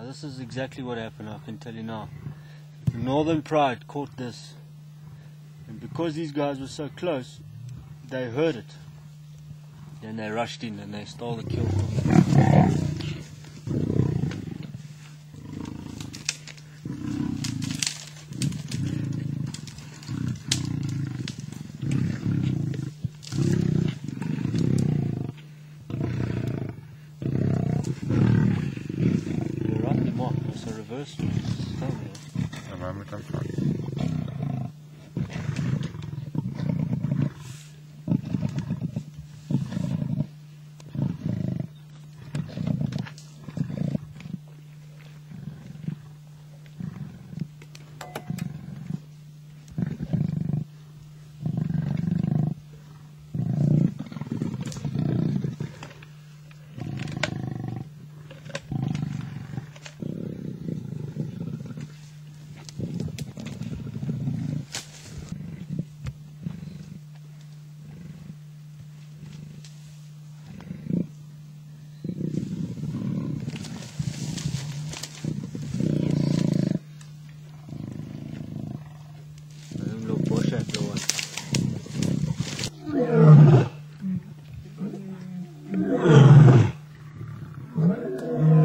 Now, this is exactly what happened, I can tell you now. The Northern Pride caught this. And because these guys were so close, they heard it. Then they rushed in and they stole the kill from them. reverse. Don't we? Ja, mamy tam fakt. Amen.